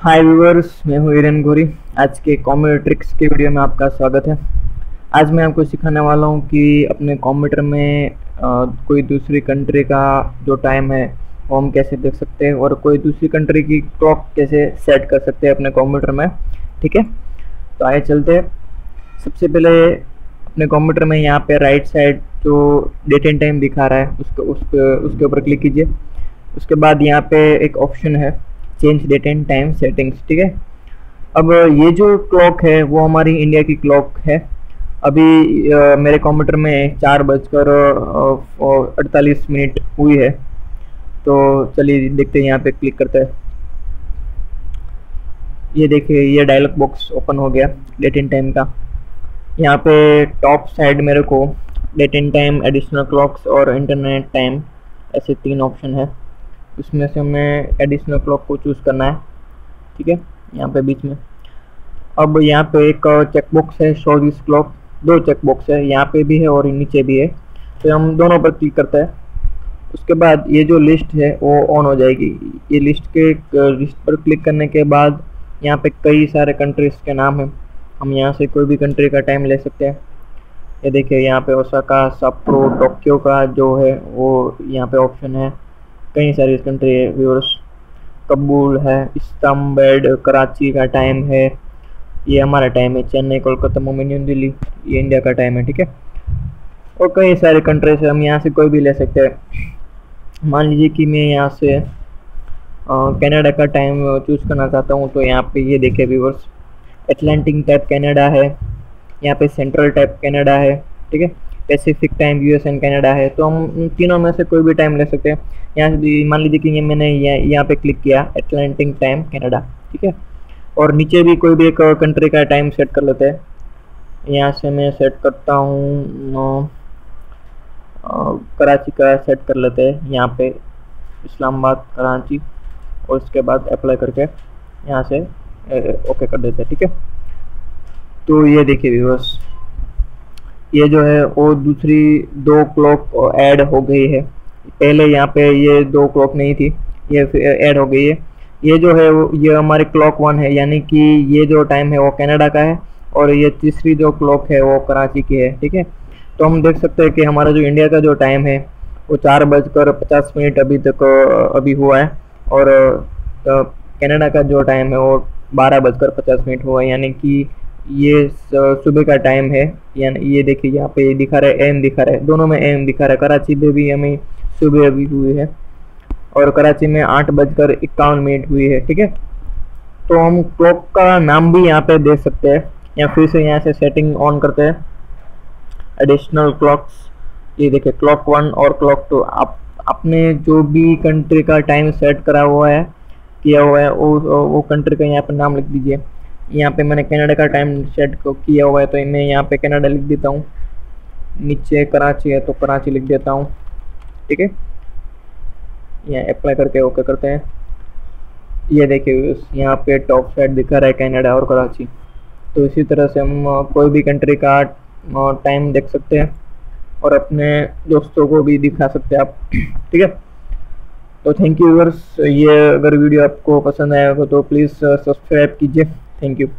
हाय viewers मैं हूँ iron गोरी। आज के कॉम्प्यूटर ट्रिक्स के वीडियो में आपका स्वागत है। आज मैं आपको सिखाने वाला हूँ कि अपने कंप्यूटर में आ, कोई दूसरी कंट्री का जो टाइम है वो हम कैसे देख सकते हैं और कोई दूसरी कंट्री की क्लॉक कैसे सेट कर सकते हैं अपने कंप्यूटर में ठीक है? तो आए चलते सबसे पहले अपने कंप्यूटर में यहाँ पे राइट साइड जो डेट एंड टाइम दिखा रहा है उसको उस उसके ऊपर क्लिक कीजिए। उसके बाद यहाँ पे एक ऑप्शन है। Change date and time settings ठीक है? अब ये जो क्लॉक है वो हमारी इंडिया की क्लॉक है। अभी आ, मेरे कंप्यूटर में चार बजकर अड़तालीस मिनट हुई है। तो चलिए देखते हैं यहाँ पे क्लिक करते हैं। ये देखिए ये डायलॉग बॉक्स ओपन हो गया डेट एंड टाइम का। यहाँ पे टॉप साइड मेरे को date and time additional clocks और इंटरनेट टाइम ऐसे तीन ऑप्शन है। उसमें से हमें एडिशनल क्लॉक को चूज़ करना है। ठीक है? यहाँ पे बीच में। अब यहाँ पे एक चेकबॉक्स है शो दिस क्लॉक दो चेकबॉक्स है, यहाँ पे भी है और नीचे भी है। तो हम दोनों पर क्लिक करते हैं। उसके बाद ये जो लिस्ट है, वो ऑन हो जाएगी। ये लिस्ट के लिस्ट पर क्लिक करने के बाद यहाँ पे कई सारे कंट्रीज़ के नाम हैं। हम यहाँ से कोई भी कंट्री का टाइम ले सकते हैं। ये देखिए, यहाँ पे ओसाका सप्रो टोक्यो का जो है, वो यहाँ पे ऑप्शन है। कई सारी कंट्री है व्यूअर्स कबूल है, इस्तांबुल, कराची का टाइम है। ये हमारा टाइम है, चेन्नई, कोलकाता, मुंबई, न्यू दिल्ली। ये इंडिया का टाइम है, ठीक है? और कई सारे कंट्री से हम यहाँ से कोई भी ले सकते हैं। मान लीजिए कि मैं यहाँ से कनाडा का टाइम चूज़ करना चाहता हूँ तो यहाँ पे ये देखे व्यूवर्स एटलांटिक टाइप कनाडा है। यहाँ पे सेंट्रल टाइप कनाडा है, ठीक है? Pacific time US and Canada है तो हम तीनों में से कोई भी टाइम ले सकते हैं। यहाँ से मान लीजिए कि ये मैंने यहाँ पे क्लिक किया एटलांटिक टाइम कनाडा ठीक है? और नीचे भी कोई भी एक कंट्री का टाइम सेट कर लेते हैं। यहाँ से मैं सेट करता हूँ कराची का सेट कर लेते हैं, यहाँ पे इस्लामाबाद, कराची, और उसके बाद अप्लाई करके यहाँ से ओके कर देते हैं, ठीक है? तो ये देखिए व्यूवर्स ये जो है, वो दूसरी दो क्लॉक ऐड हो गई है। पहले यहाँ पे ये दो क्लॉक नहीं थी, ये ऐड हो गई है। ये जो है ये हमारी क्लॉक वन है, यानी कि ये जो टाइम है, वो कनाडा का है और ये तीसरी जो क्लॉक है, वो कराची की है, ठीक है? तो हम देख सकते हैं कि हमारा जो इंडिया का जो टाइम है, वो चार बजकर पचास मिनट अभी तक, अभी हुआ है और कनाडा का जो टाइम है, वो बारह बजकर पचास मिनट हुआ है। यानी कि ये सुबह का टाइम है। यानी, ये देखिए, यहाँ पे दिखा रहा है, एम दिखा रहा है। दोनों में एम दिखा रहा है। कराची में भी हमें सुबह अभी हुई है। और कराची में आठ बजकर इक्यावन मिनट हुई है, ठीक है? तो हम क्लॉक का नाम भी यहाँ पे दे सकते हैं। या फिर से यहाँ से सेटिंग ऑन करते हैं। एडिशनल क्लॉक्स ये देखिए क्लॉक वन और क्लॉक टू आप अपने जो भी कंट्री का टाइम सेट करा हुआ है, किया हुआ है, वो वो कंट्री का यहाँ पर नाम लिख दीजिए। यहाँ पे मैंने कनाडा का टाइम सेट को किया हुआ है तो मैं यहाँ पे कनाडा लिख देता हूँ। नीचे कराची है तो कराची लिख देता हूँ। ठीक है? यहाँ अप्लाई करके ओके करते हैं। ये देखिए यहाँ पे टॉप साइड दिखा रहा है कनाडा और कराची। तो इसी तरह से हम कोई भी कंट्री का टाइम देख सकते हैं और अपने दोस्तों को भी दिखा सकते हैं आप। ठीक है? तो थैंक यू वर्स ये अगर वीडियो आपको पसंद आया हो तो प्लीज़ सब्सक्राइब कीजिए। Thank you.